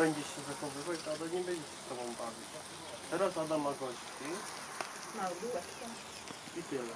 będziesz się zachowywać, to Adam nie będzie się z tobą bawić. Teraz Adam ma gości No, byłeś. i tyle.